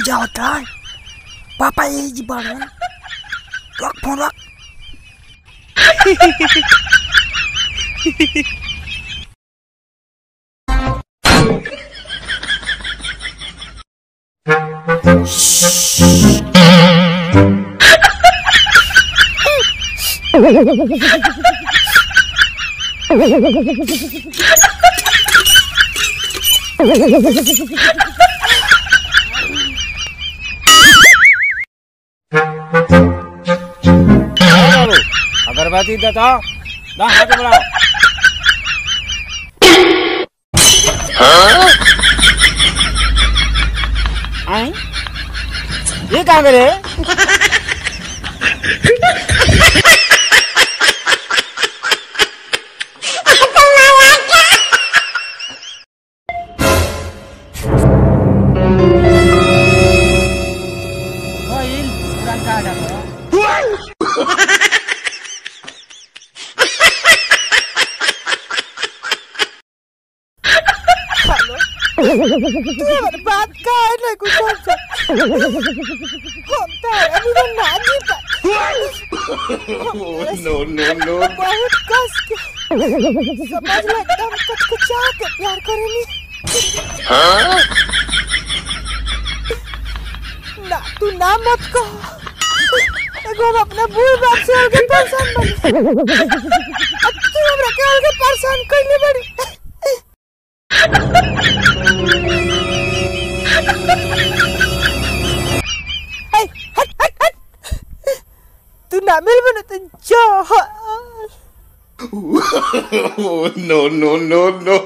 क्या होता है पापा यही जी बढ़ रहे हैं रख फ़ोन रख अगरबत्ती देता दा हाथ बड़ा आई ये कहाँ करे बात का है ना कुछ समझा हम तारा भी तो ना जीता no, no, no. बहुत कस के समझ लगता हम चाह के प्यार करेंगे ना तू ना मत कहो एगो हम अपना बूढ़ बाप से अलगे परेशान बनी अब तू हमरा के अलगे परेशान कइले बड़ी तो Oh, no, no, no, no.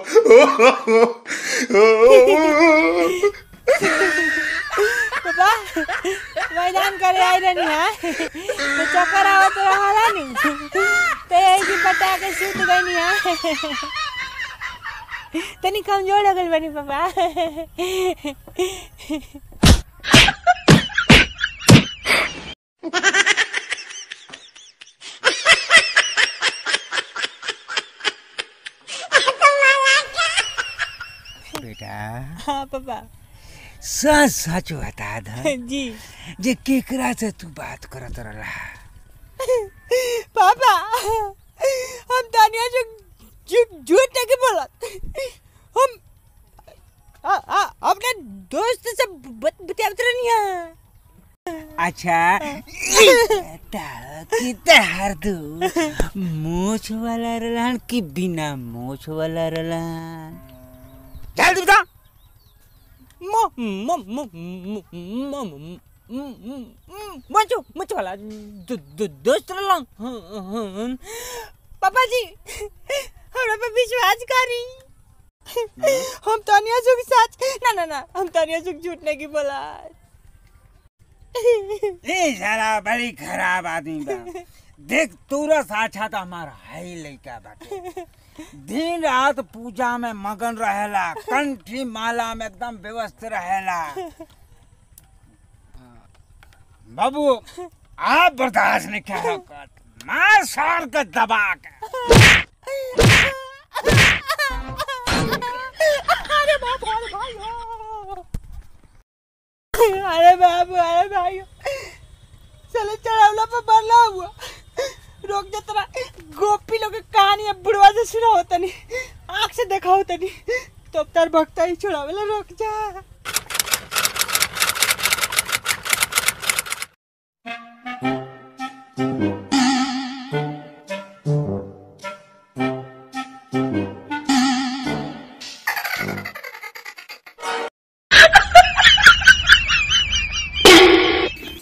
बाबा मैदान करे आई रहनी है तो चक्कर आवत रहला नी तो यही पटा के सूत गई है तनी कमज़ोर हो गई बनी पापा बेटा। हाँ पापा। सच सच बता द। जी। जे केकरा से तू बात करत रहला। पापा हम तानिया जो झूठ नहीं बोलत। हम आ, आ, अपने दोस्त से बत, बतियावत रहनी अच्छा की तहार दू मूछ वाला रहलन कि बिना मूछ वाला रहलन जल्दी बता मो मो मो मो मो मो मचो मचो वाला दो, दो, दोस्त रहलन पापा जी हमरा पे विश्वास करी हम तानिया जो सच ना ना ना हम तानिया जो झूठ नहीं की बोला ए सारा बड़ी खराब आदमी बा देख तोरा साक्षात हमारा है लइका बाटे। दिन रात पूजा में मगन रहेला कंठी माला में एकदम व्यवस्थित रहेला। बाबू आप बर्दाश्त नहीं कर मार सार के दबा के। अरे बाप अरे भाई अरे बाप अरे भाई चले चढ़ावला पर हुआ। रोक जा तेरा गोपी लोग कहानी अब बुढ़वा से सुना होता नहीं आँख से देखा होता नहीं तो अब तार भक्ता ही छुड़ावेला रोक जा।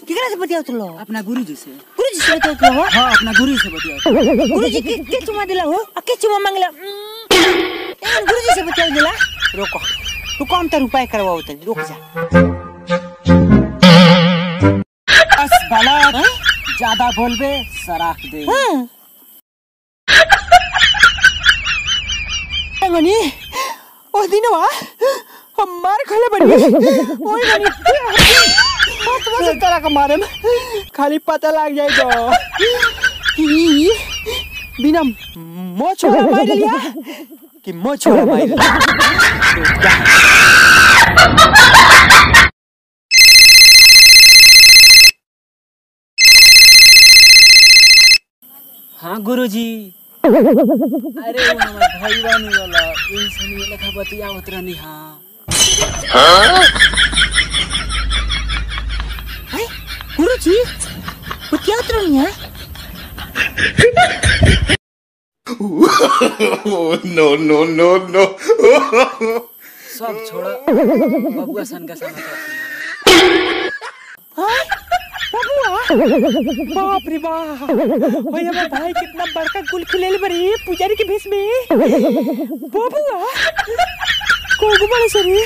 केकरा से बतियावत लो अपना गुरु जी से। जी से बतियावत लो हाँ अपना गुरु से बतिया गुरु जी के के चुमा दिला हो के चुमा मांगला गुरु जी से बतियाव दिला रोको रुको हम तो उपाय करवाओ तनी रुक जा बस बाला ज़्यादा बोलबे सराख दे हाँ ओ दिनवा हम मार खले बड़ी ओए गनी के मारे में। खाली पता लग जाए तो। बिना मो छोड़ा मार लिया। कि मो छोड़ा मार लिया। तो हाँ? गुरुजी। अरे भाई वाला इन सनी लखा बतिया उतरा नहीं हाँ? हाँ? गुरु जी वो क्या उतरनी है? Oh, no, no, no, no. सब छोड़। बबुआ सन का समाचार बाप रे बाप। भैया मेरा भाई कितना बड़का गुल खिलेल बरी पुजारी के भेष में। बाबुआ? बड़े सरी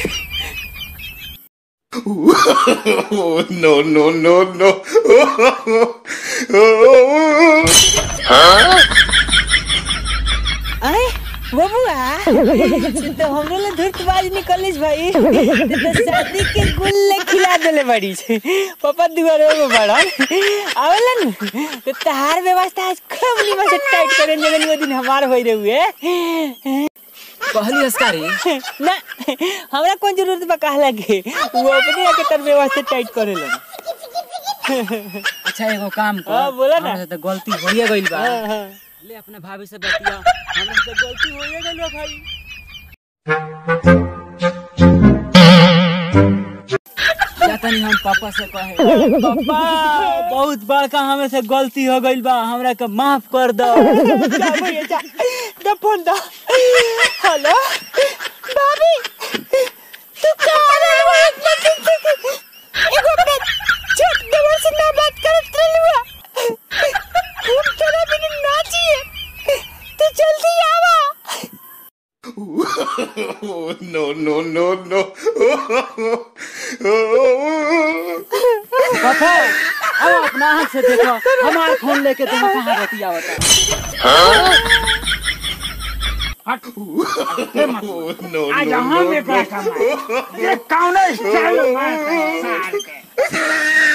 No, no, no, no. अरे बाबुआ तो हमरो ला धूर्तबाज निकलिस भाई। तो शादी के गुल ले खिला देले बड़ी पापा दुआरे में बड़ा आवला न? तो तहार व्यवस्था आज खूब निमन से टाइट करे वो दिन हमार होई रहुए। कहली अस्कारी? ना हमरा कौन ज़रूरत बा कहला के? वो अपने आके तर व्यवस्था टाइट करे लन। अच्छा एगो काम कर। हाँ बोला ना। तो गलती होइए गइल बा। हाँ, हाँ। ले अपना भाभी से बतिया। हमरा से गलती होइए गइल भाई। तनी हम पापा से कहे। पापा बहुत बड़का हमें से गलती हो गई बा हमरा के माफ़ कर दो। फ़ोन दो हेलो? भाभी तू रह हुआ इतना दिन से। एगो अपना छोट देवर से ना बात करत रहलुआ हम तेरा बिन नाचिए तू जल्दी आवा। no, no, no, no. पापा अब अपना आँख से देखो हमारे फ़ोन लेके तुम कहाँ आज हम ये कौन मार साल के।